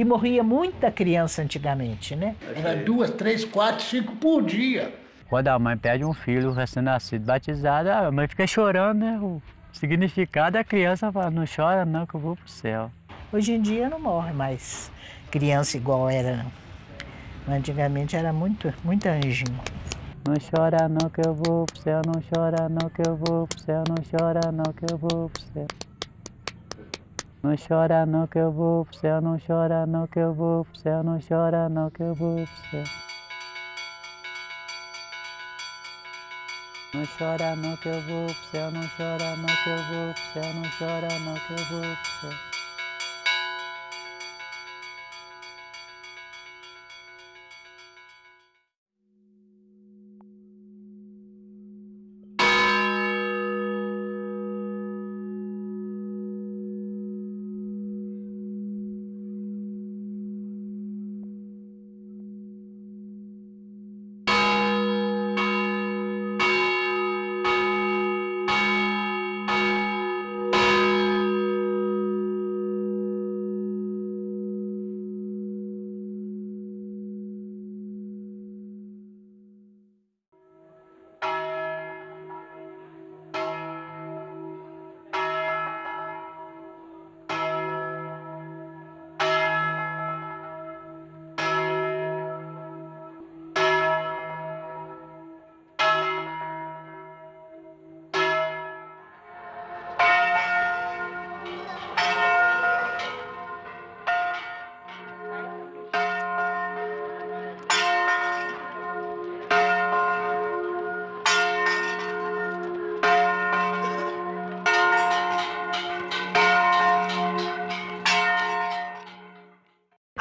E morria muita criança antigamente, né? Era duas, três, quatro, cinco por dia. Quando a mãe pede um filho recém-nascido batizado, a mãe fica chorando, né? Significado é a criança fala, não chora não que eu vou pro céu. Hoje em dia não morre mais criança igual era. Antigamente era muito, muito anjinho. Não chora não que eu vou pro céu, não chora não que eu vou pro céu, não chora não que eu vou pro céu. Não chora não que eu vou pro céu, não chora não que eu vou pro céu, não chora não que eu vou pro céu. Não chora não que eu vou pro céu, não chora não que eu vou pro céu, não chora não que eu vou pro céu.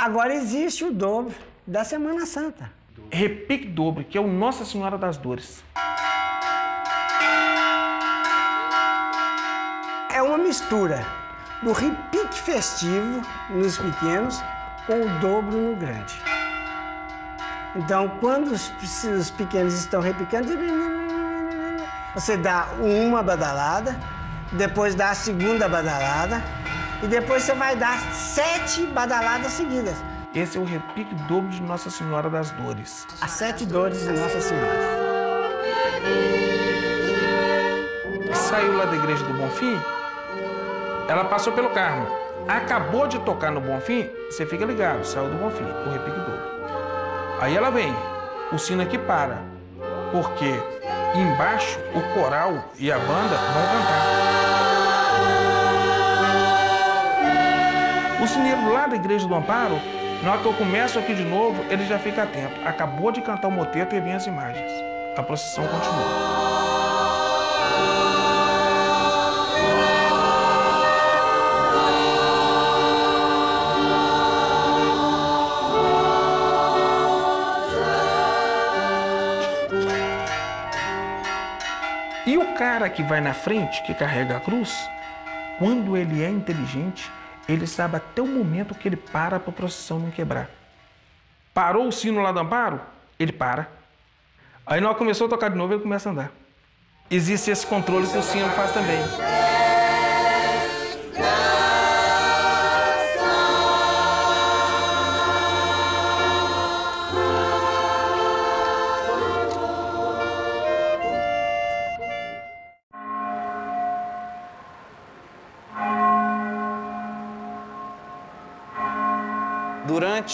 Agora existe o dobro da Semana Santa. Repique dobro, que é o Nossa Senhora das Dores. É uma mistura do repique festivo nos pequenos com o dobro no grande. Então, quando os, os pequenos estão repicando, você dá uma badalada, depois dá a segunda badalada, e depois você vai dar sete badaladas seguidas. Esse é o repique dobro de Nossa Senhora das Dores. As sete dores de Nossa Senhora. Saiu lá da igreja do Bonfim, ela passou pelo Carmo. Acabou de tocar no Bonfim, você fica ligado, saiu do Bonfim, o repique dobro. Aí ela vem, o sino aqui para, porque embaixo o coral e a banda vão cantar. O sineiro lá da Igreja do Amparo, na hora que eu começo aqui de novo, ele já fica atento. Acabou de cantar o moteto e vem as imagens. A procissão continua. E o cara que vai na frente, que carrega a cruz, quando ele é inteligente, ele sabe até o momento que ele para para a procissão não quebrar. Parou o sino lá do amparo? Ele para. Aí nós começou a tocar de novo, ele começa a andar. Existe esse controle que o sino faz também.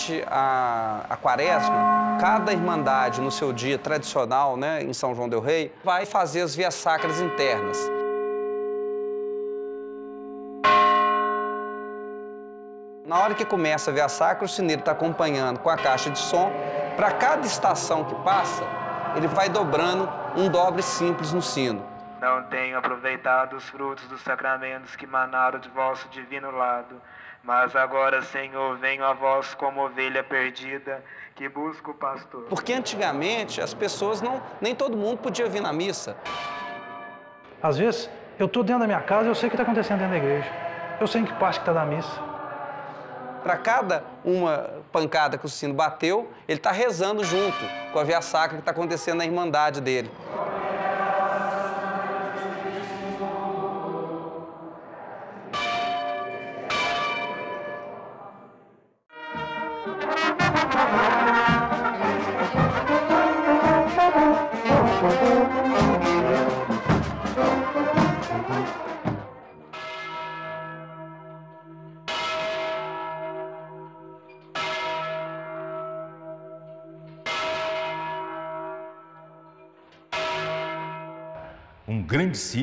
Durante a, a quaresma, cada irmandade no seu dia tradicional, né, em São João del Rei, vai fazer as vias sacras internas. Na hora que começa a via sacra, o sineiro está acompanhando com a caixa de som. Para cada estação que passa, ele vai dobrando um dobre simples no sino. Não tenho aproveitado os frutos dos sacramentos que manaram de vosso divino lado, mas agora, Senhor, venho a vós como ovelha perdida, que busca o pastor. Porque antigamente as pessoas não, nem todo mundo podia vir na missa. Às vezes, eu estou dentro da minha casa e eu sei o que está acontecendo dentro da igreja. Eu sei em que parte que tá da missa. Para cada uma pancada que o sino bateu, ele está rezando junto com a via sacra que está acontecendo na irmandade dele.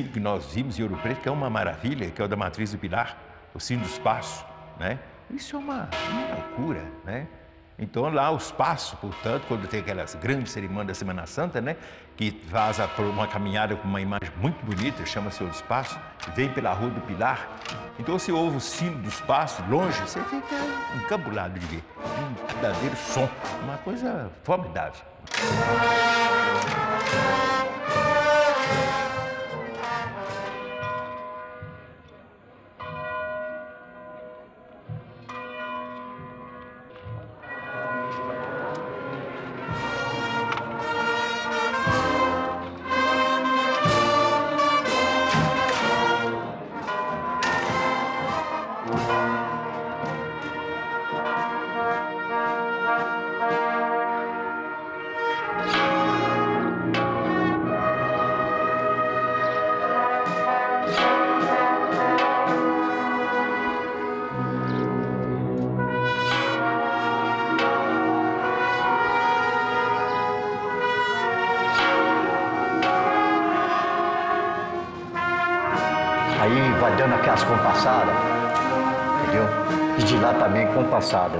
Que nós vimos em Ouro Preto, que é uma maravilha, que é o da Matriz do Pilar, o sino dos passos, né? Isso é uma, uma loucura, né? Então lá os passos, portanto, quando tem aquelas grandes cerimônias da Semana Santa, né? Que faz a- por uma caminhada com uma imagem muito bonita, chama-se os passos, vem pela Rua do Pilar. Então você ouve o sino dos passos longe, você fica encabulado de ver. Um verdadeiro som, uma coisa formidável.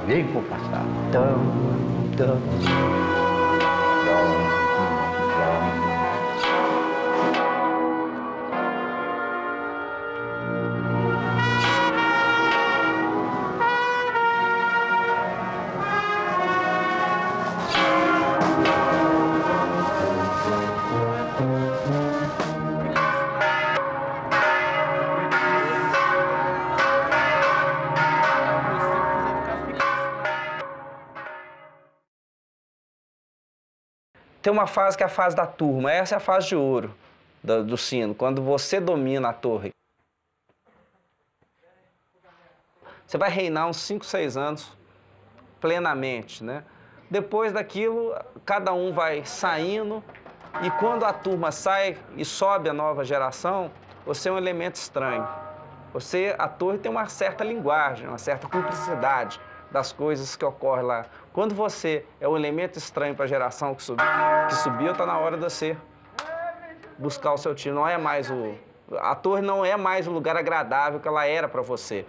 Bem compassada. Tão, tão, Tem uma fase que é a fase da turma, essa é a fase de ouro do, do sino, quando você domina a torre. Você vai reinar uns 5, 6 anos plenamente, né? Depois daquilo, cada um vai saindo e quando a turma sai e sobe a nova geração, você é um elemento estranho. Você, a torre tem uma certa linguagem, uma certa cumplicidade das coisas que ocorrem lá. Quando você é um elemento estranho para a geração que, sub, que subiu, está na hora de você buscar o seu time. Não é mais o a torre não é mais o lugar agradável que ela era para você.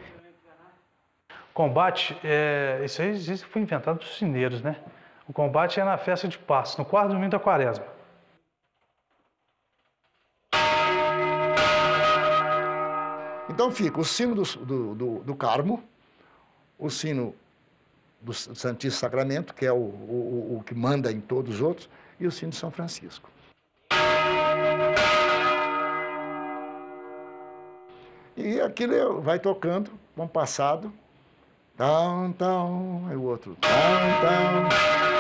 Combate, é, isso aí isso foi inventado dos sineiros, né? O combate é na festa de Passos, no quarto domingo da quaresma. Então fica o sino do, do, do- do Carmo, o sino do Santíssimo Sacramento, que é o, o- o- que manda em todos os outros, e o sino de São Francisco. E aquilo vai tocando, compassado, tão, tão, aí o outro, tão, tão.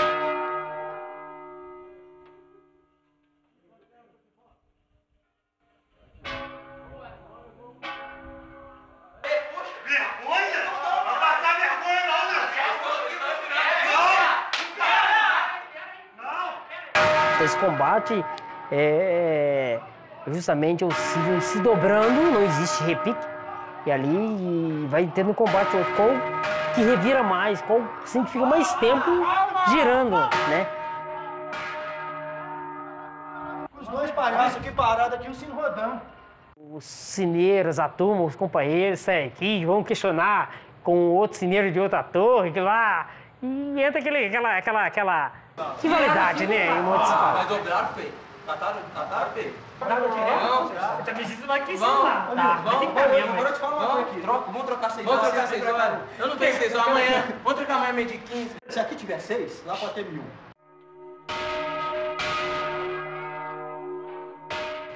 Combate é justamente o Círio se dobrando, não existe repique. E ali vai tendo um combate qual que revira mais, qual assim, que fica mais tempo girando, né? Os dois palhaços aqui parados aqui, o sino rodando. Os cineiros, a turma, os companheiros saem aqui, vão questionar com outro cineiro de outra torre, que lá. E entra aquele, aquela, aquela, aquela rivalidade, né? Em modo de se falar. Mas dobraram, feio. Tataram, tataram, feio. Tava direto? Você tá me dizendo aqui em Vamos, cima. vamos, Tá, vamos, tem que tá vamos, mesmo, agora eu te falo uma coisa aqui. Troca, vamos trocar seis Vamos horas. trocar seis horas. Eu não tenho seis horas amanhã. Vamos trocar amanhã meio de 15. Se aqui tiver seis, lá pode ter mil.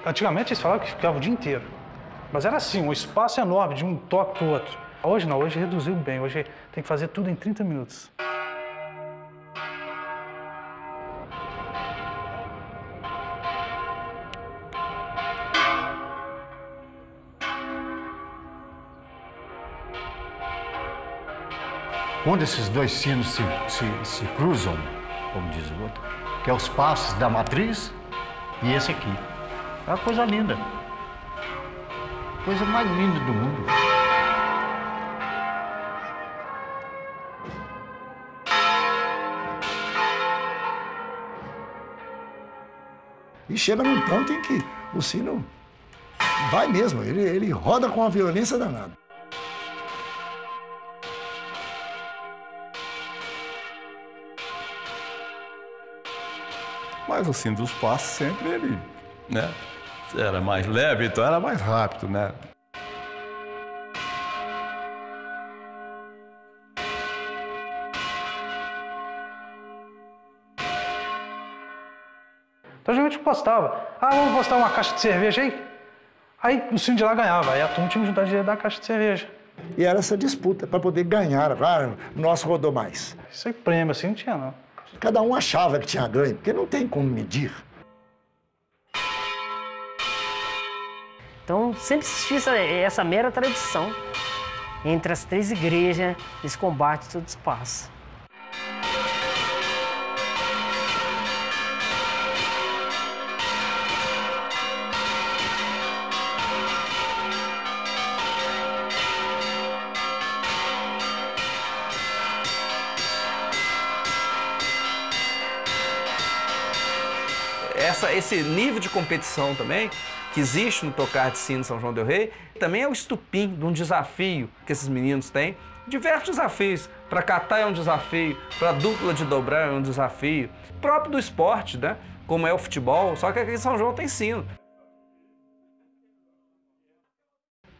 Antigamente eles falavam que ficava o dia inteiro. Mas era assim, um espaço enorme, de um toque para o outro. Hoje não, hoje reduziu bem, hoje tem que fazer tudo em 30 minutos. Quando esses dois sinos se, se, se cruzam, como diz o outro, que é os passos da matriz e esse aqui. É uma coisa linda. Coisa mais linda do mundo. E chega num ponto em que o sino vai mesmo, ele, ele roda com uma violência danada. Mas o sino dos passos sempre ele, né? Era mais leve, então era mais rápido, né? Então a gente postava. Ah, vamos postar uma caixa de cerveja aí? Aí o sino de lá ganhava. Aí a turma tinha que juntar dinheiro da caixa de cerveja. E era essa disputa para poder ganhar. Ah, o nosso rodou mais. Isso aí prêmio assim não tinha, não. Cada um achava que tinha ganho, porque não tem como medir. Então sempre existiu essa, essa mera tradição entre as três igrejas, esse combate todo espaço. Esse nível de competição também que existe no tocar de sino São João del Rei, também é o estupim de um desafio que esses meninos têm. Diversos desafios. Para catar é um desafio, para dupla de dobrar é um desafio. Próprio do esporte, né? Como é o futebol, só que aqui em São João tem sino.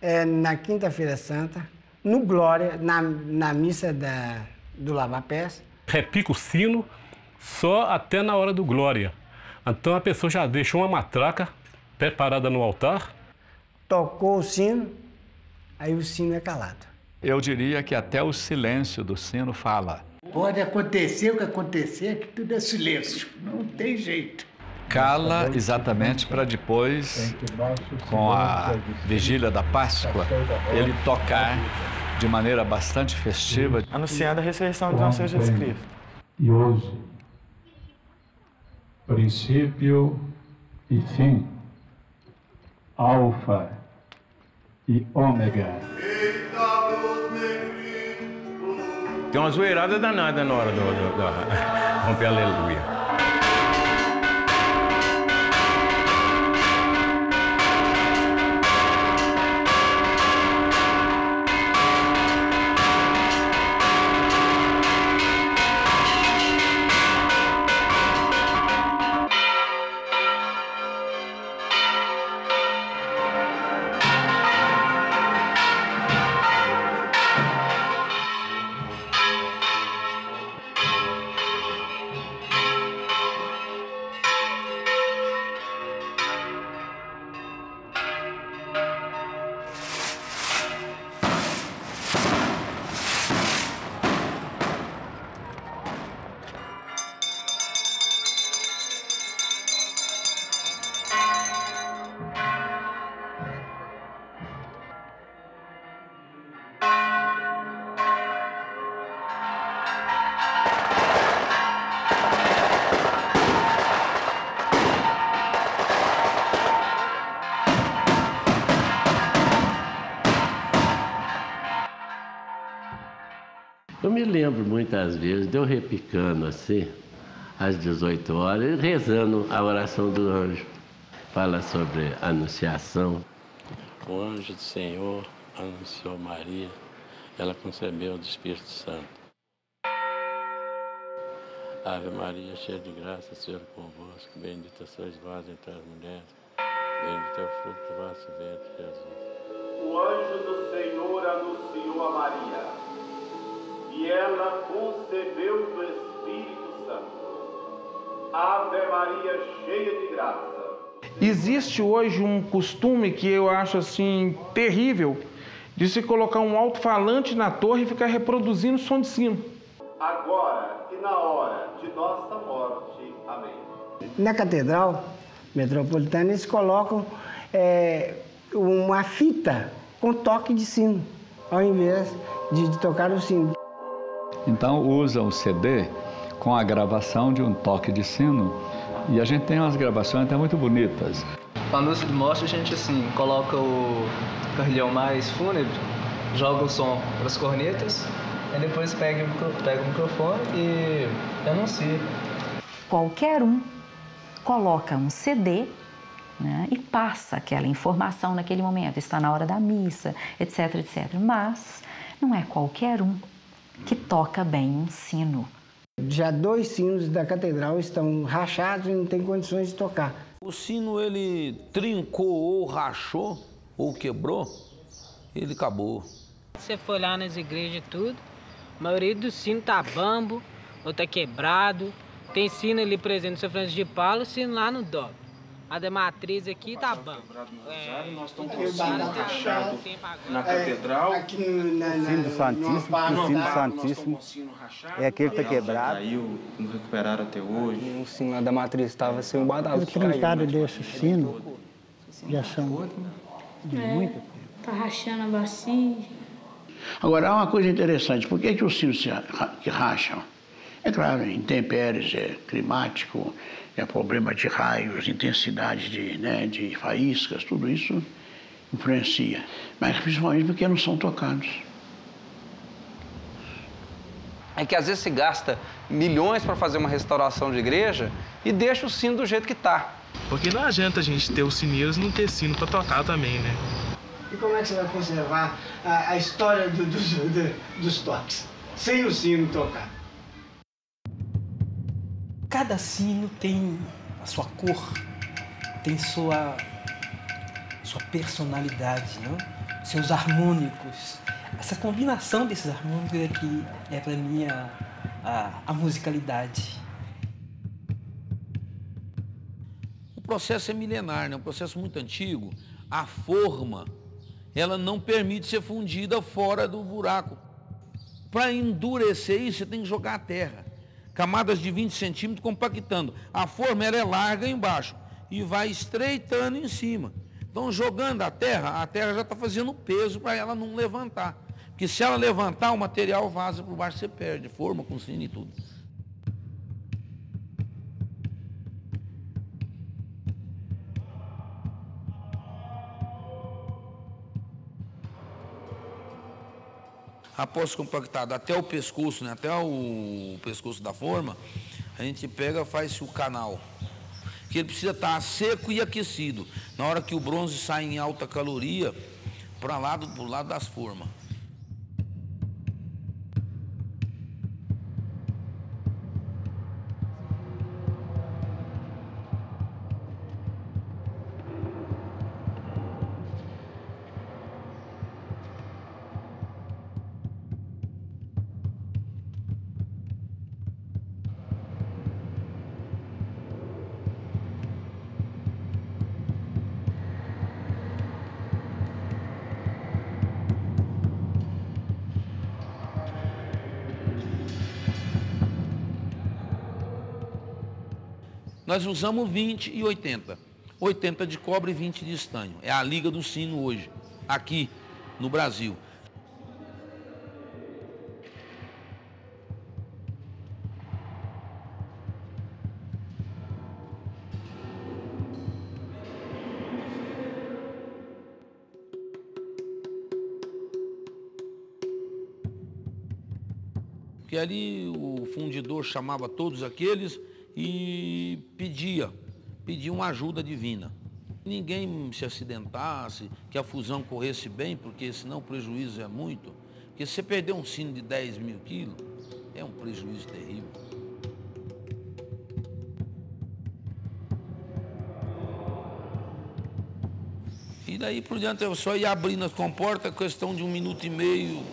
É, na Quinta-feira Santa, no Glória, na, na missa da, do Lava Pés, repica o sino só até na hora do glória. Então a pessoa já deixou uma matraca preparada no altar. tocou o sino, aí o sino é calado. Eu diria que até o silêncio do sino fala. Pode acontecer o que acontecer, que tudo é silêncio. Não tem jeito. Cala exatamente para depois, com a vigília da Páscoa, ele tocar de maneira bastante festiva. Anunciando a ressurreição de nosso Senhor Jesus Cristo. E hoje, princípio e fim, alfa e ômega. Tem uma zoeirada danada na hora do, do, do romper aleluia. Muitas vezes de eu repicando assim, às 18 horas, e rezando a oração do anjo. Fala sobre anunciação. O anjo do Senhor anunciou Maria, ela concebeu do Espírito Santo. Ave Maria, cheia de graça, Senhor é convosco, bendita sois vós entre as mulheres, bendito é o fruto do vosso ventre, Jesus. O anjo do Senhor anunciou a Maria e ela concebeu do Espírito Santo. Ave Maria, cheia de graça. Existe hoje um costume que eu acho assim terrível de se colocar um alto-falante na torre e ficar reproduzindo som de sino. Agora e na hora de nossa morte. Amém. Na Catedral Metropolitana, eles colocam é, uma fita com toque de sino, ao invés de, de tocar o sino. Então usam o CD com a gravação de um toque de sino e a gente tem umas gravações até muito bonitas. O anúncio de morte a gente assim coloca o carrilhão mais fúnebre, joga o som para as cornetas, aí depois pega pega o microfone e anuncia. Qualquer um coloca um CD né, e passa aquela informação naquele momento, está na hora da missa, etc, etc. Mas não é qualquer um que toca bem um sino. Já dois sinos da catedral estão rachados e não tem condições de tocar. O sino ele trincou ou rachou ou quebrou, ele acabou. Você for lá nas igrejas e tudo, a maioria do sino tá bambo, ou tá quebrado. Tem sino ali, por exemplo, no São Francisco de Paulo, sino lá no dobro. A da matriz aqui tá. É, nós estamos com o sino rachado tempo na catedral. Aqui no, na, O sino do Santíssimo, o sino do Santíssimo é aquele que está quebrado. Caiu, não recuperaram até hoje. O sino da matriz estava sem um badalo O trincado desse sino já são de É. muito Tá rachando a bacia. Agora, há uma coisa interessante. Por que, que os sinos se racham? É claro, intempéries, é climático, é problema de raios, intensidade de, né, de faíscas, tudo isso influencia. Mas principalmente porque não são tocados. É que às vezes se gasta milhões para fazer uma restauração de igreja e deixa o sino do jeito que está. Porque não adianta a gente ter os sineiros e não ter sino para tocar também, né? E como é que você vai conservar a, a história do- dos- do- dos toques? Sem o sino tocar. Cada sino tem a sua cor, tem sua, sua personalidade, não? seus harmônicos. Essa combinação desses harmônicos é que é para mim a, a, a musicalidade. O processo é milenar, né? um processo muito antigo. A forma, ela não permite ser fundida fora do buraco. Para endurecer isso, você tem que jogar a terra. Camadas de 20 centímetros compactando. A forma ela é larga embaixo e vai estreitando em cima. Então, jogando a terra, a terra já está fazendo peso para ela não levantar. Porque se ela levantar, o material vaza por baixo, você perde forma sino e tudo. Após compactado até o pescoço, né, até o pescoço da forma, a gente pega faz o canal. Que ele precisa estar seco e aquecido. Na hora que o bronze sai em alta caloria, para lá do lado das formas. Nós usamos 20 e 80. 80 de cobre e 20 de estanho. É a liga do sino hoje, aqui no Brasil. Porque ali o fundidor chamava todos aqueles e pedia, pedia uma ajuda divina. Ninguém se acidentasse, que a fusão corresse bem, porque senão o prejuízo é muito. Porque se você perder um sino de 10 mil quilos, é um prejuízo terrível. E daí por diante eu só ia abrindo as comportas, questão de um minuto e meio,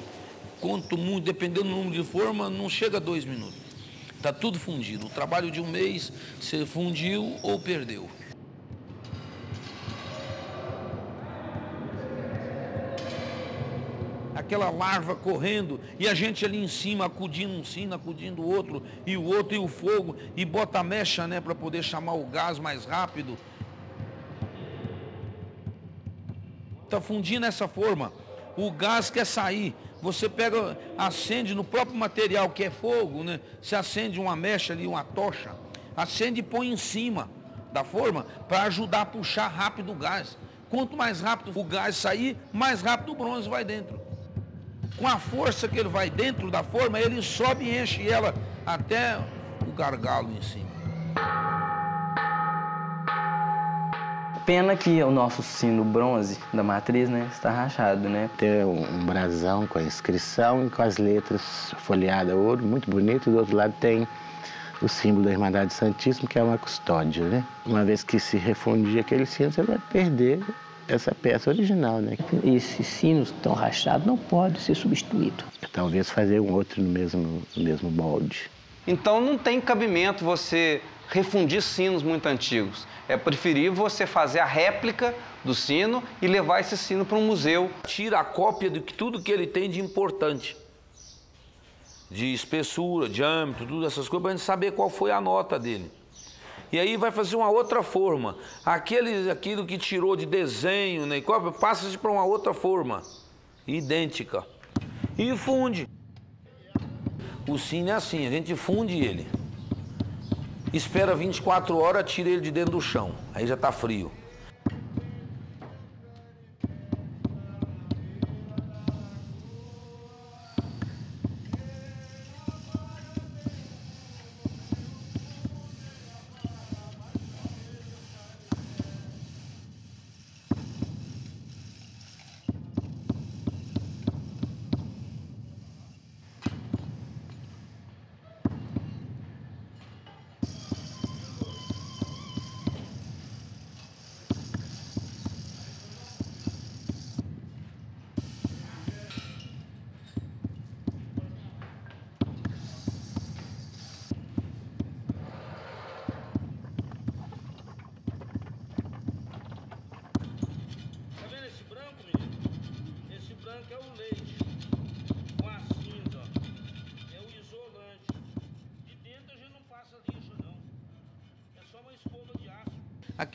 conto muito, dependendo do número de forma, não chega a dois minutos. Está tudo fundido. O trabalho de um mês você fundiu ou perdeu. Aquela larva correndo e a gente ali em cima acudindo um sino, acudindo o outro, e o outro e o fogo, e bota a mecha né, para poder chamar o gás mais rápido. Está fundindo essa forma. O gás quer sair. Você pega, acende no próprio material que é fogo, né? Você acende uma mecha ali, uma tocha, acende e põe em cima da forma para ajudar a puxar rápido o gás. Quanto mais rápido o gás sair, mais rápido o bronze vai dentro. Com a força que ele vai dentro da forma, ele sobe e enche ela até o gargalo em cima. Pena que o nosso sino bronze da matriz né, está rachado, né? Tem um brasão com a inscrição e com as letras folheadas a ouro, muito bonito. E do outro lado tem o símbolo da Irmandade Santíssima, que é uma custódia, né? Uma vez que se refundir aquele sino, você vai perder essa peça original, né? Esses sinos tão rachados não podem ser substituídos. Talvez fazer um outro no mesmo, no mesmo molde. Então não tem cabimento você refundir sinos muito antigos. É preferível você fazer a réplica do sino e levar esse sino para um museu. Tira a cópia de tudo que ele tem de importante. De espessura, diâmetro, tudo essas coisas, para a gente saber qual foi a nota dele. E aí vai fazer uma outra forma. Aquele, aquilo que tirou de desenho, né, cópia, passa para uma outra forma, idêntica. E funde. O sino é assim, a gente funde ele espera 24 horas, tira ele de dentro do chão. Aí já está frio.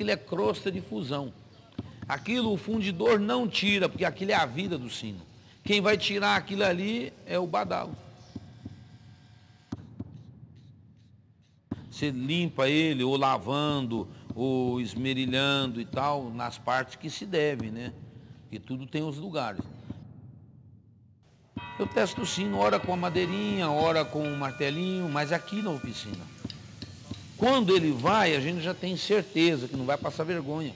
Aquilo é crosta de fusão. Aquilo o fundidor não tira, porque aquilo é a vida do sino. Quem vai tirar aquilo ali é o badalo. Você limpa ele, ou lavando, ou esmerilhando e tal, nas partes que se deve, né? E tudo tem os lugares. Eu testo o sino, ora com a madeirinha, ora com o martelinho, mas aqui na oficina. Quando ele vai, a gente já tem certeza que não vai passar vergonha.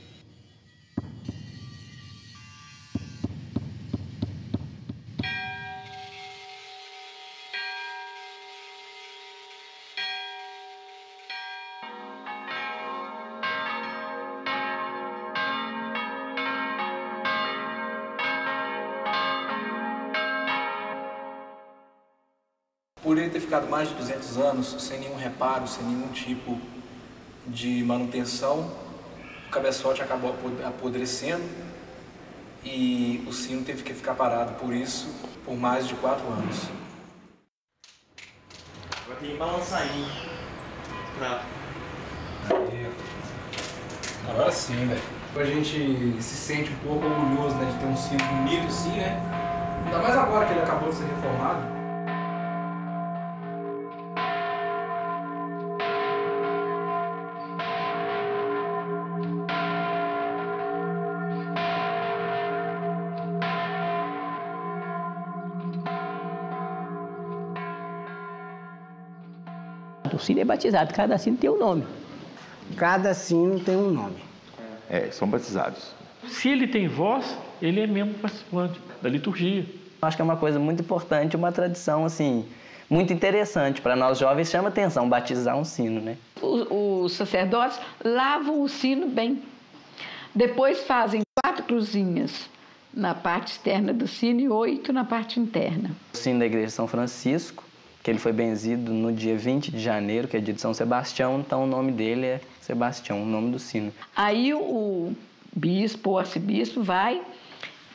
Ficado mais de 200 anos sem nenhum reparo, sem nenhum tipo de manutenção, o cabeçote acabou apodrecendo e o sino teve que ficar parado por isso por mais de quatro anos. Agora tem aí. Pra... Agora sim, velho. A gente se sente um pouco orgulhoso né, de ter um sino bonito assim, né? Ainda mais agora que ele acabou de ser reformado. Sino é batizado, cada sino tem um nome. Cada sino tem um nome. É, são batizados. Se ele tem voz, ele é membro participante da liturgia. Acho que é uma coisa muito importante, uma tradição assim muito interessante para nós jovens chama atenção batizar um sino, né? Os, os sacerdotes lavam o sino bem. Depois fazem quatro cruzinhas na parte externa do sino e oito na parte interna. O sino da igreja de São Francisco que ele foi benzido no dia 20 de janeiro, que é dia de São Sebastião, então o nome dele é Sebastião, o nome do sino. Aí o bispo ou arcebispo vai,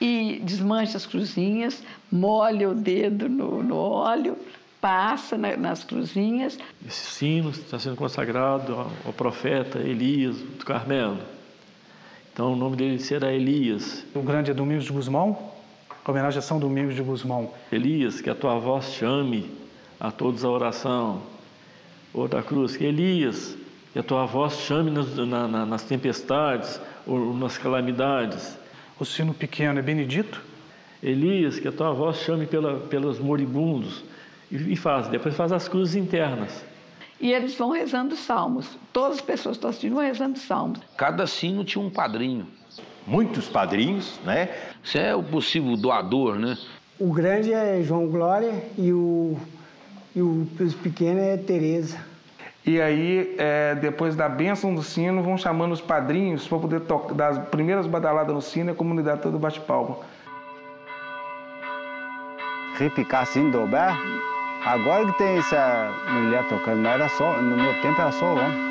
e desmancha as cruzinhas, molha o dedo no, no óleo, passa na, nas cruzinhas. Esse sino está sendo consagrado ao, ao profeta Elias do Carmelo. Então o nome dele será Elias. O grande é Domingos de Guzmão, homenagem a São Domingos de Guzmão. Elias, que a tua voz chame a todos a oração. Outra cruz, que Elias, que a tua voz chame nas, na, na, nas tempestades ou nas calamidades. O sino pequeno é Benedito. Elias, que a tua voz chame pela, pelos moribundos. E, e faz, depois faz as cruzes internas. E eles vão rezando salmos. Todas as pessoas que estão assistindo vão rezando salmos. Cada sino tinha um padrinho. Muitos padrinhos, né? Você é o possível doador, né? O grande é João Glória e o, e o, os pequenos é Tereza. E aí, é, depois da bênção do sino, vão chamando os padrinhos para poder tocar, dar as primeiras badaladas no sino e a comunidade toda bate palma. Repicar sino dobrar? Agora que tem essa mulher tocando, não era só, no meu tempo era só homem.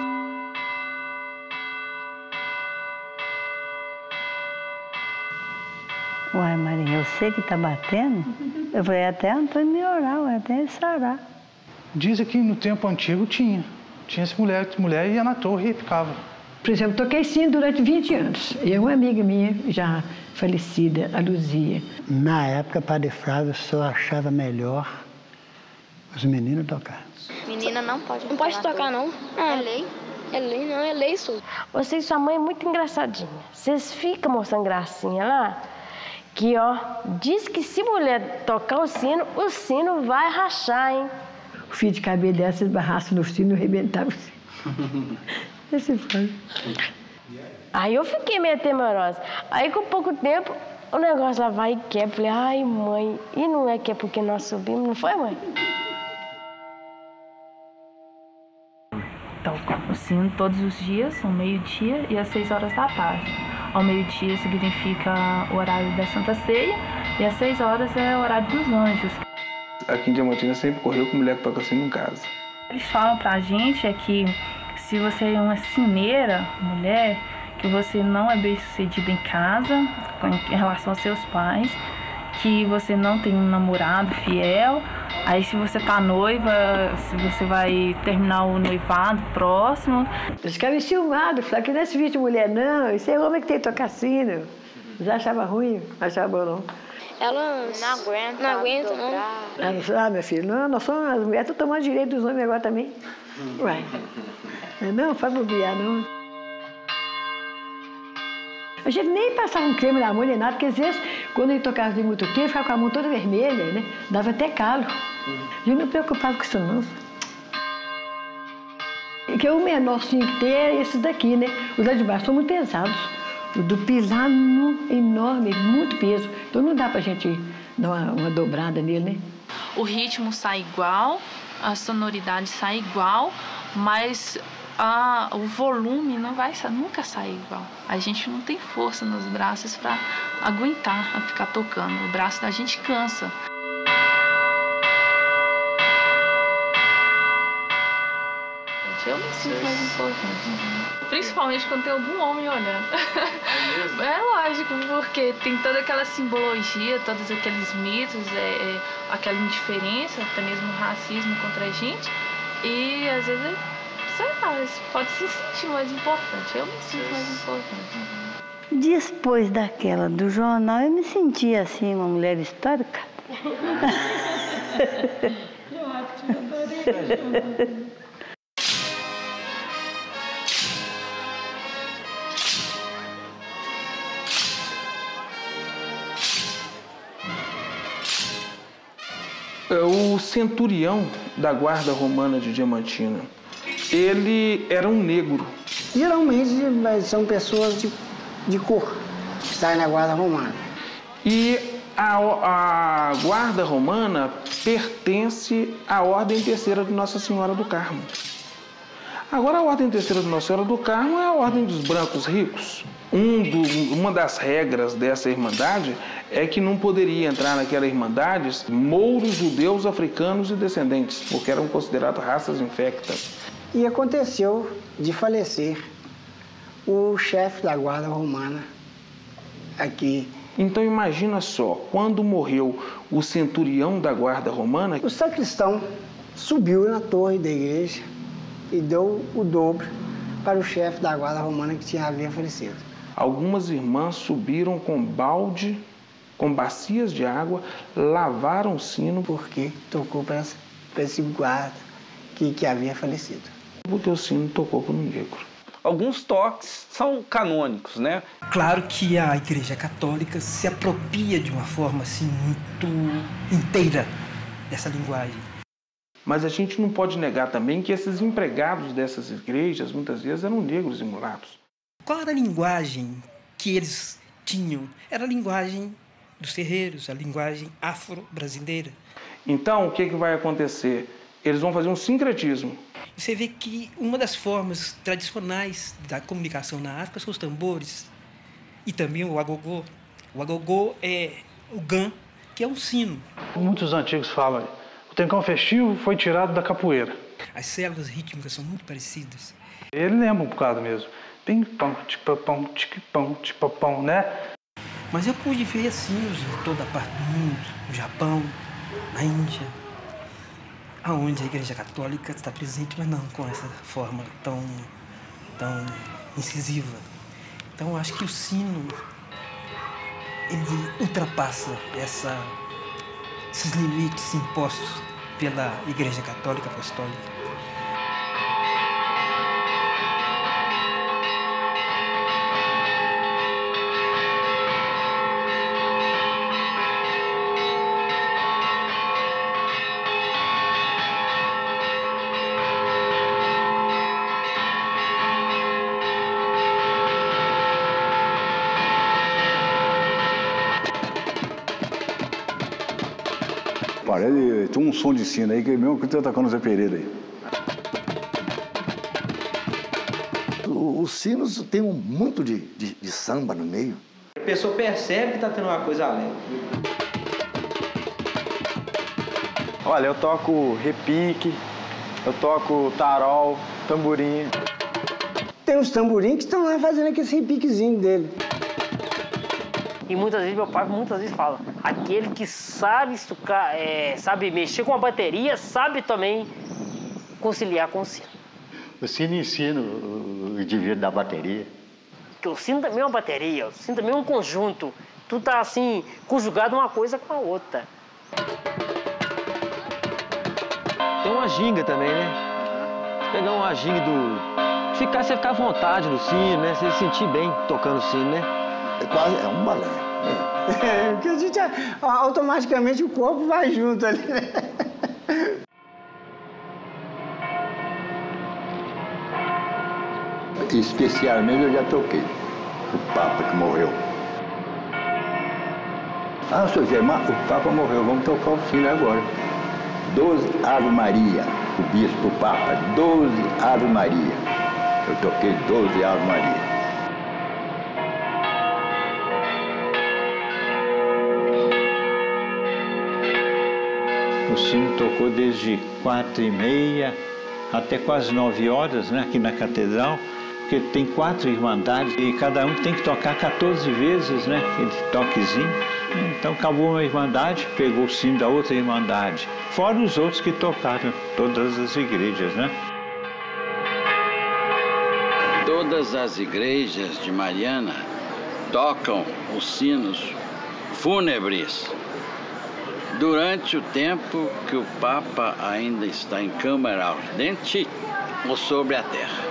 Sei que tá batendo. Eu falei, até Antônio me orar, ué, até ele sarar. Diz que no tempo antigo tinha. Tinha essa mulher, mulher ia na torre e ficava. Por exemplo, toquei sim durante 20 anos. E uma amiga minha, já falecida, a Luzia. Na época, Padre Flávio só achava melhor os meninos tocar. Menina não pode. Não pode tocar, não. É lei. É lei, não, é lei isso. Você e sua mãe é muito engraçadinha. Vocês ficam mostrando gracinha lá, que ó, diz que se mulher tocar o sino, o sino vai rachar, hein? O fio de cabelo dessa esbarrasse no sino e arrebentava o sino. Esse foi. Aí eu fiquei meio temerosa. Aí com pouco tempo, o negócio lá vai e quebra. Falei, ai mãe, e não é que é porque nós subimos, não foi, mãe? O sino todos os dias, ao meio-dia e às seis horas da tarde. Ao meio-dia significa o horário da Santa Ceia e às seis horas é o horário dos anjos. Aqui em Diamantina sempre correu com mulher que toca sino em casa. Eles falam pra gente é que se você é uma cineira, mulher, que você não é bem sucedida em casa, em relação aos seus pais, que você não tem um namorado fiel, Aí se você tá noiva, se você vai terminar o noivado próximo. Eles ficavam enciumados, falavam que não é serviço de mulher, não. Isso é homem que tem que tocar sino. Eles achavam ruim, achavam bom não. Ela não aguenta. Não aguenta, não. Ela ah, meu filho, não, nós somos as mulheres, estão tomando direito dos homens agora também. Uai. Não, faz bobear, não. A gente nem passava um creme na mão nem nada, porque às vezes, quando ele tocava de muito tempo, ficava com a mão toda vermelha, né? Dava até calo. Gente não preocupava com isso, não. Que o menorzinho que tem é esse daqui, né? Os de baixo são muito pesados. O do pisano, enorme, muito peso. Então não dá pra gente dar uma, uma dobrada nele, né? O ritmo sai igual, a sonoridade sai igual, mas a, o volume não vai nunca sair igual. A gente não tem força nos braços para aguentar a ficar tocando. O braço da gente cansa. Eu me sinto mais importante. Principalmente quando tem algum homem olhando. É, é lógico, porque tem toda aquela simbologia, todos aqueles mitos, é, é, aquela indiferença, até mesmo o racismo contra a gente. E às vezes sei lá, pode se sentir mais importante. Eu me sinto mais importante. Depois daquela do jornal, eu me senti assim, uma mulher histórica. É o centurião da guarda romana de Diamantina ele era um negro. Geralmente são pessoas de, de cor que saem na guarda romana. E a, a guarda romana pertence à Ordem Terceira de Nossa Senhora do Carmo. Agora, a Ordem Terceira de Nossa Senhora do Carmo é a Ordem dos Brancos Ricos. Um do, uma das regras dessa irmandade é que não poderia entrar naquela irmandade mouros, judeus, africanos e descendentes, porque eram considerados raças infectas. E aconteceu de falecer o chefe da guarda romana aqui Então imagina só, quando morreu o centurião da guarda romana, O sacristão subiu na torre da igreja e deu o dobro para o chefe da guarda romana que tinha havia falecido. algumas irmãs subiram com balde, com bacias de água, lavaram o sino. Porque tocou para esse, guarda que, que havia falecido. Porque o sino tocou para um negro. Alguns toques são canônicos, né? Claro que a Igreja Católica se apropria de uma forma assim muito inteira dessa linguagem. Mas a gente não pode negar também que esses empregados dessas igrejas muitas vezes eram negros e mulatos. Qual era a linguagem que eles tinham? Era a linguagem dos terreiros, a linguagem afro-brasileira. Então, o que, que vai acontecer? Eles vão fazer um sincretismo. Você vê que uma das formas tradicionais da comunicação na África são os tambores e também o agogô. O agogô é o gan, que é um sino. Muitos antigos falam, o tencão festivo foi tirado da capoeira. As células rítmicas são muito parecidas. Ele lembra um bocado mesmo. Pim, pão, tic-pão, tic-pão, tic-pão, né? Mas eu pude ver sinos em toda a parte do mundo, no Japão, na Índia, aonde a Igreja Católica está presente, mas não com essa forma tão, tão incisiva. Então, acho que o sino ele ultrapassa essa, esses limites impostos pela Igreja Católica Apostólica. Som de sino aí que é mesmo que você tá tocando Zé Pereira aí. O- Os sinos tem um muito de, de- de samba no meio. A pessoa percebe que tá tendo uma coisa alegre. Olha, eu toco repique, eu toco tarol, tamborim. Tem os tamborins que estão lá fazendo aquele repiquezinho dele. E muitas vezes meu pai muitas vezes fala, aquele que sabe estucar, é, sabe mexer com a bateria, sabe também conciliar com o sino. O sino ensina o indivíduo da bateria. Porque o sino também é uma bateria, o sino também é um conjunto. Tu tá assim, conjugado uma coisa com a outra. Tem uma ginga também, né? Você pegar uma ginga do. Ficar, você ficar à vontade no sino, né? Você se sentir bem tocando o sino, né? É quase é um balé. É, porque a gente, automaticamente o corpo vai junto ali, né? Especialmente eu já toquei. O Papa que morreu. Ah, seu mas o Papa morreu, vamos tocar o sino agora. Doze Ave Maria, o bispo o Papa, doze Ave Maria. Eu toquei doze Ave Maria. O sino tocou desde quatro e meia até quase nove horas, né, aqui na catedral, porque tem quatro irmandades e cada um tem que tocar 14 vezes, né, aquele toquezinho. Então acabou uma irmandade, pegou o sino da outra irmandade, fora os outros que tocaram todas as igrejas, né? Todas as igrejas de Mariana tocam os sinos fúnebres durante o tempo que o Papa ainda está em câmara ardente ou sobre a terra.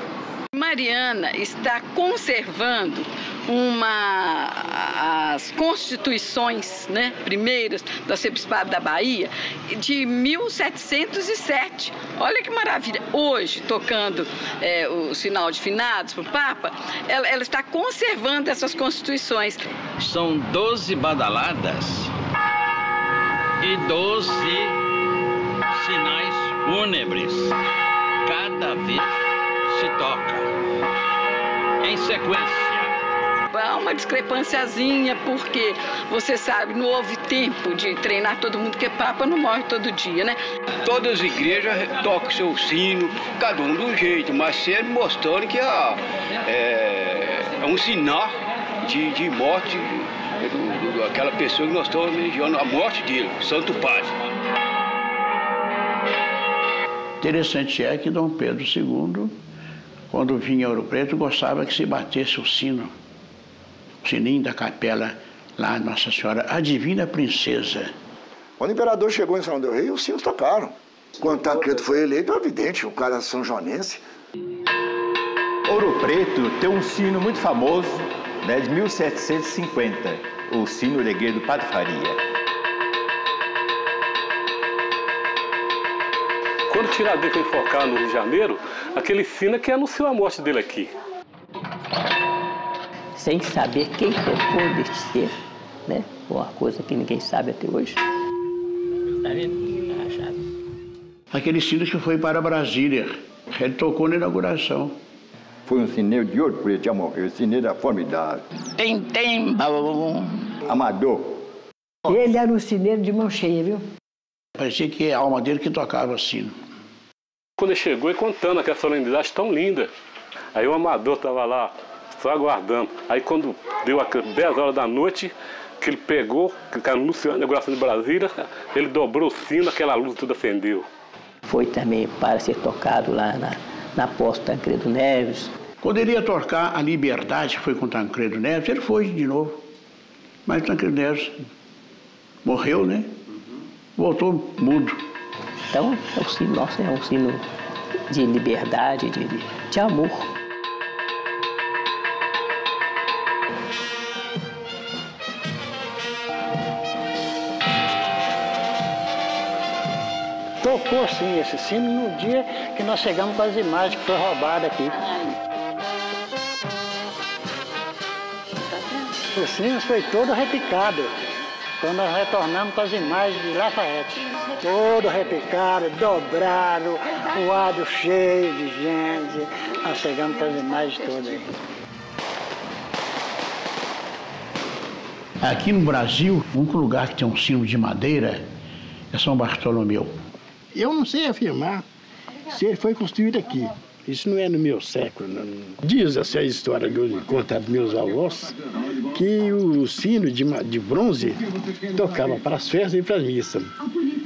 Mariana está conservando uma as constituições, né, primeiras do arcebispado da Bahia de 1707. Olha que maravilha! Hoje tocando é, o sinal de finados para o Papa, ela, ela está conservando essas constituições. São 12 badaladas e 12 sinais fúnebres. Cada vez se toca em sequência. Há uma discrepânciazinha, porque você sabe, não houve tempo de treinar todo mundo, porque Papa não morre todo dia, né? Todas as igrejas tocam seu sino, cada um de um jeito, mas sempre mostrando que ó, é, é um sinal de, de morte do, aquela pessoa que nós estamos homenageando a morte dele, Santo Padre. Interessante é que Dom Pedro II, quando vinha a Ouro Preto, gostava que se batesse o sino, o sininho da capela lá, Nossa Senhora, a Divina Princesa. Quando o imperador chegou em São Del Rey, os sinos tocaram. Quando Tancredo foi eleito, é evidente, o cara é São Joanense. Ouro Preto tem um sino muito famoso, né, de 1750, o sino legueiro do Padre Faria. Quando o Tiradentes foi enforcar no Rio de Janeiro, aquele sino é que anunciou a morte dele aqui. Sem saber quem tocou deste ser, né? Uma coisa que ninguém sabe até hoje. Tá vendo? Aquele sino que foi para Brasília, ele tocou na inauguração. Foi um sineiro de ouro preto, já morreu. O sineiro era formidável. Tem, tem, Amador. Ele era um cineiro de mão cheia, viu? Parecia que é a alma dele que tocava sino. Quando ele chegou e contando aquela solenidade tão linda. Aí o amador estava lá, só aguardando. Aí quando deu as 10 horas da noite, que ele pegou, que anunciou a inauguração de Brasília, ele dobrou o sino, aquela luz tudo acendeu. Foi também para ser tocado lá na, na posta Tancredo Neves. Quando ele ia tocar a Liberdade, que foi com Tancredo Neves, ele foi de novo. Mas Tancredo Neves morreu, né? Voltou mudo. Então, o sino nosso é um sino de liberdade, de, de, de amor. Tocou sim esse sino no dia que nós chegamos com as imagens que foi roubada aqui. O sino foi todo repicado. Quando nós retornamos com as imagens de Lafayette. Todo repicado, dobrado, o lado cheio de gente. Nós chegamos com as imagens todas. Aqui no Brasil, o único lugar que tem um sino de madeira é São Bartolomeu. Eu não sei afirmar se ele foi construído aqui. Isso não é no meu século. Não. Diz essa história que dos meus avós, que o sino de, de bronze tocava para as festas e para as missas.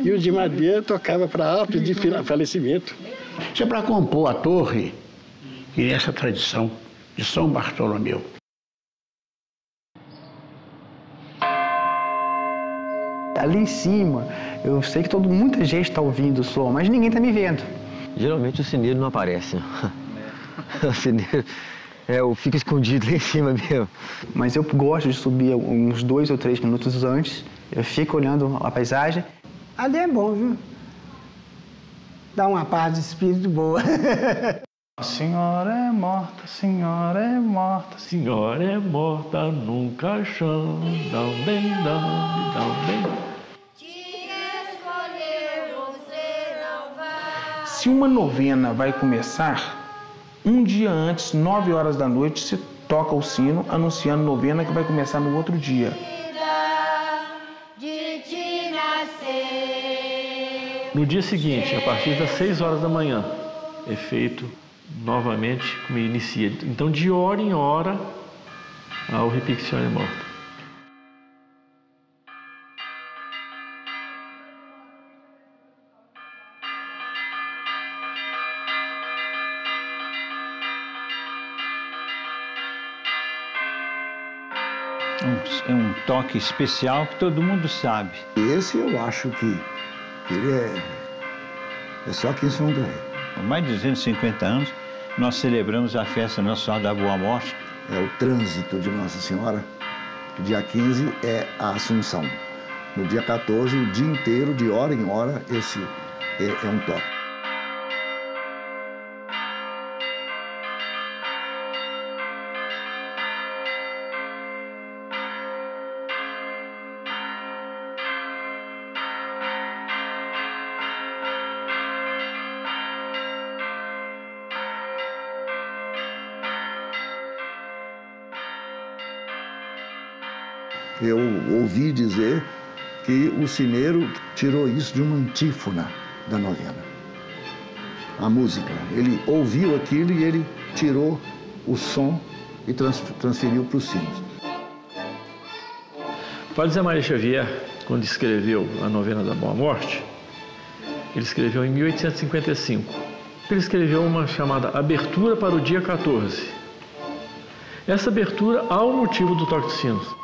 E o de madeira tocava para atos de falecimento. Isso é para compor a torre e essa tradição de São Bartolomeu. Ali em cima, eu sei que todo, muita gente está ouvindo o som, mas ninguém está me vendo. Geralmente o sineiro não aparece. o sineiro é, fica escondido lá em cima mesmo. Mas eu gosto de subir uns dois ou três minutos antes. Eu fico olhando a paisagem. Ali é bom, viu? Dá uma paz de espírito boa. A senhora é morta, a senhora é morta. A senhora é morta num caixão. Dão bem, dão, dão bem. Se uma novena vai começar, um dia antes, 9 horas da noite, se toca o sino anunciando novena que vai começar no outro dia. No dia seguinte, a partir das 6 horas da manhã, é feito novamente como inicia. Então, de hora em hora, a repique é morta. é um toque especial que todo mundo sabe. Esse eu acho que ele é, é só aqui em São. Há mais de 250 anos, nós celebramos a festa Senhora da Boa Morte. É o trânsito de Nossa Senhora. Dia 15 é a Assunção. No dia 14, o dia inteiro, de hora em hora, esse é, é um toque. Ouvi dizer que o cineiro tirou isso de uma antífona da novena. A música. Ele ouviu aquilo e ele tirou o som e trans, transferiu para os sinos. O Padre Zé Maria Xavier, quando escreveu a novena da Boa Morte, ele escreveu em 1855. Ele escreveu uma chamada Abertura para o Dia 14. Essa abertura ao motivo do toque de sinos.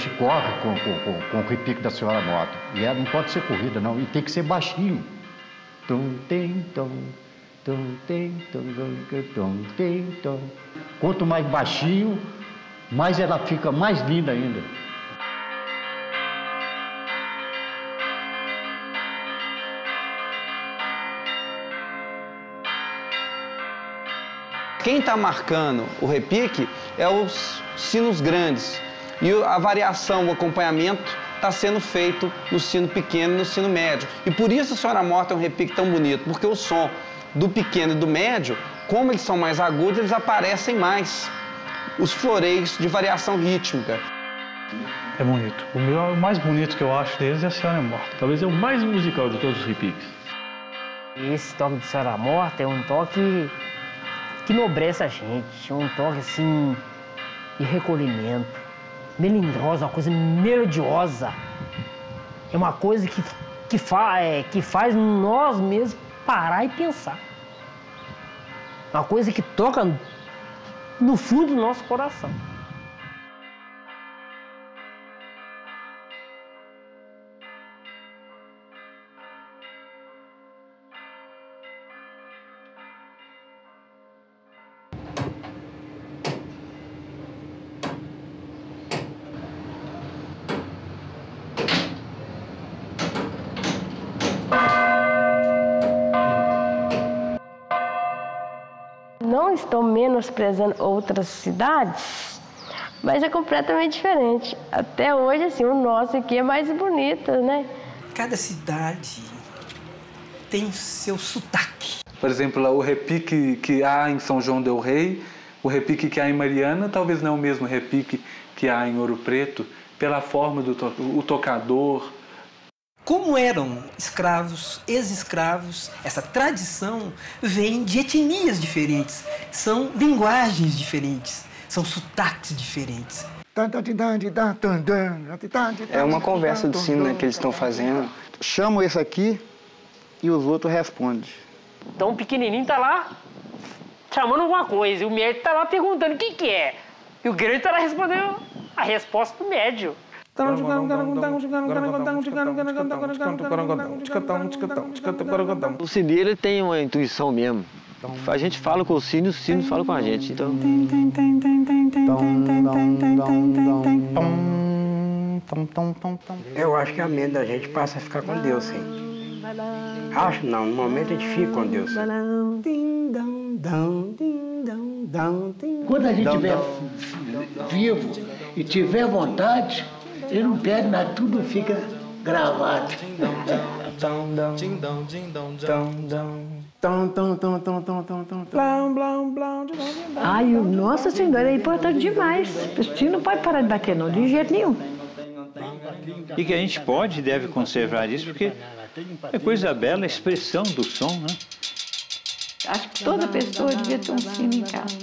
Hoje corre com, com, com, o repique da senhora moto. E ela não pode ser corrida, não. E tem que ser baixinho. Tum, tem, tum, tum, tem, tum, tum, tem, tum. Quanto mais baixinho, mais ela fica mais linda ainda. Quem está marcando o repique é os sinos grandes. E a variação, o acompanhamento está sendo feito no sino pequeno e no sino médio. E por isso a Senhora Morta é um repique tão bonito, porque o som do pequeno e do médio, como eles são mais agudos, eles aparecem mais. Os floreios de variação rítmica. É bonito. O meu, o mais bonito que eu acho deles é a Senhora Morta. Talvez é o mais musical de todos os repiques. Esse toque de Senhora Morta é um toque que nobrece a gente, um toque assim de recolhimento, melindrosa, uma coisa melodiosa. É uma coisa que, que, fa, é, que faz nós mesmos parar e pensar. Uma coisa que toca no fundo do nosso coração. Não estou menosprezando outras cidades, mas é completamente diferente. Até hoje, assim, o nosso aqui é mais bonito, né? Cada cidade tem o seu sotaque. Por exemplo, o repique que há em São João del Rei, o repique que há em Mariana, talvez não é o mesmo repique que há em Ouro Preto, pela forma do to o tocador. Como eram escravos, ex-escravos, essa tradição vem de etnias diferentes, são linguagens diferentes, são sotaques diferentes. É uma conversa do sino né, que eles estão fazendo. Chamo esse aqui e os outros respondem. Então o pequenininho tá lá chamando alguma coisa, e o médio tá lá perguntando o que que é. E o grande tá lá respondendo a resposta do médio. O Cine ele tem uma intuição mesmo. A gente fala com o Cine, o Cine fala com a gente. Então... Eu acho que a mente da gente passa a ficar com Deus, sim. Acho não, no momento a gente fica com Deus. Quando a gente estiver vivo e tiver vontade, ele não perde nada, tudo fica gravado. Ai, o Nossa Senhora é importante demais. O sino não pode parar de bater, não, de jeito nenhum. E que a gente pode e deve conservar isso, porque é coisa bela a expressão do som, né? Acho que toda pessoa devia ter um sino em casa.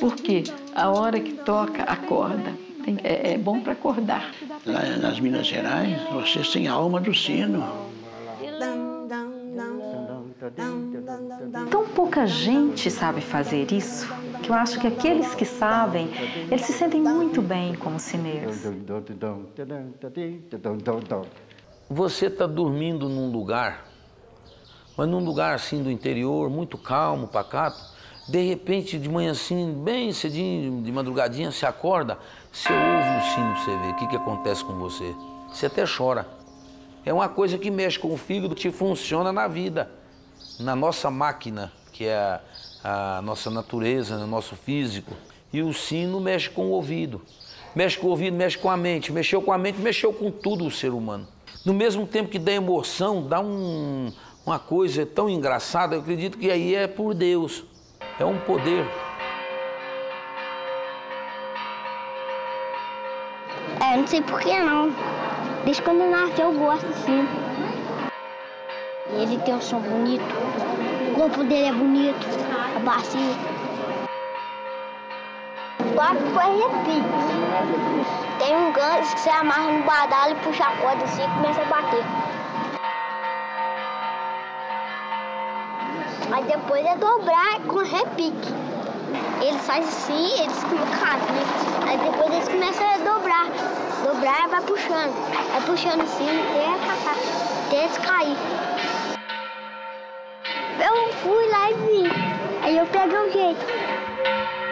Porque a hora que toca, acorda. Tem- É, é bom para acordar. Lá nas Minas Gerais, vocês têm a alma do sino. Tão pouca gente sabe fazer isso que eu acho que aqueles que sabem, eles se sentem muito bem como sineiros. Você está dormindo num lugar, mas num lugar assim do interior, muito calmo, pacato. De repente, de manhã assim, bem cedinho, de madrugadinha, você acorda, você ouve o sino você ver o que, que acontece com você. Você até chora. É uma coisa que mexe com o fígado, que funciona na vida, na nossa máquina, que é a, a nossa natureza, no nosso físico. E o sino mexe com o ouvido. Mexe com o ouvido, mexe com a mente. Mexeu com a mente, mexeu com tudo o ser humano. No mesmo tempo que dá emoção, dá um, uma coisa tão engraçada, eu acredito que aí é por Deus. É um poder. É, não sei por que não. Desde quando eu nasci eu gosto sim. Ele tem um som bonito, o corpo dele é bonito, a bacia. Barco foi repique. Tem um gancho que você amarra no badalo e puxa a corda assim e começa a bater. Aí depois é dobrar com repique. Eles fazem assim, eles colocam, né? Aí depois eles começam a dobrar. Dobrar e vai puxando. Vai puxando assim até acabar, até cair. Eu fui lá e vim. Aí eu peguei o jeito.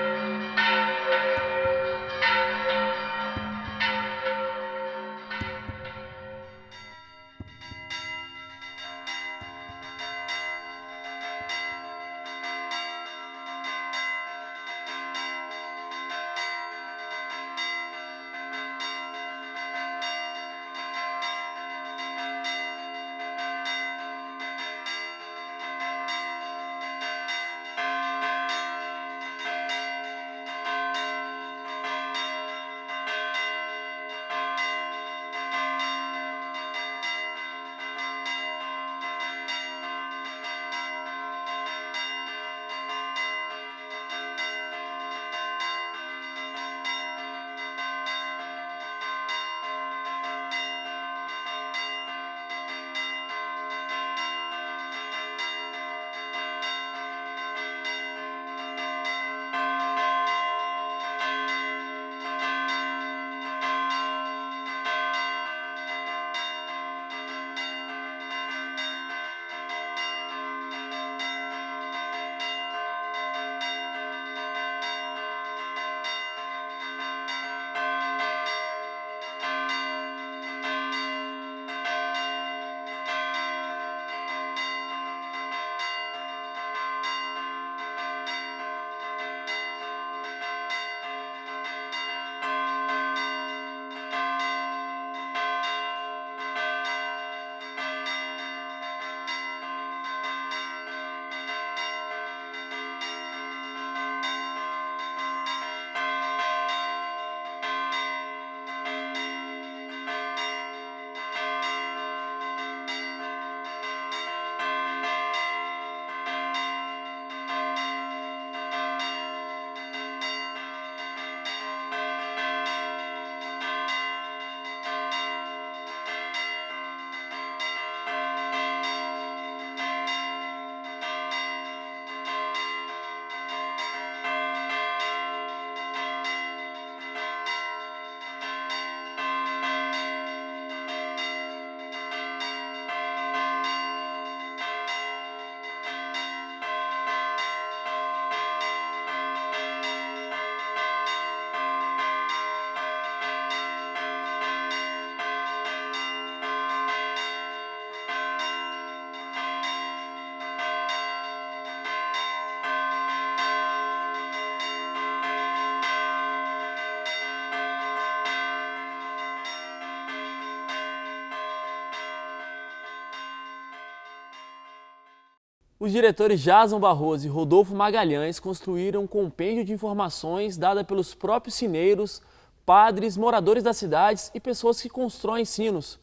Os diretores Jason Barroso e Rodolfo Magalhães construíram um compêndio de informações dada pelos próprios sineiros, padres, moradores das cidades e pessoas que constroem sinos.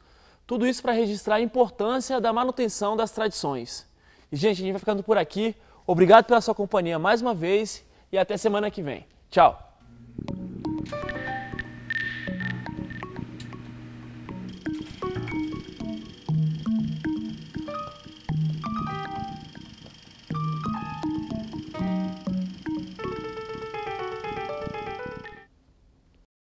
Tudo isso para registrar a importância da manutenção das tradições. E, gente, a gente vai ficando por aqui. Obrigado pela sua companhia mais uma vez e até semana que vem. Tchau!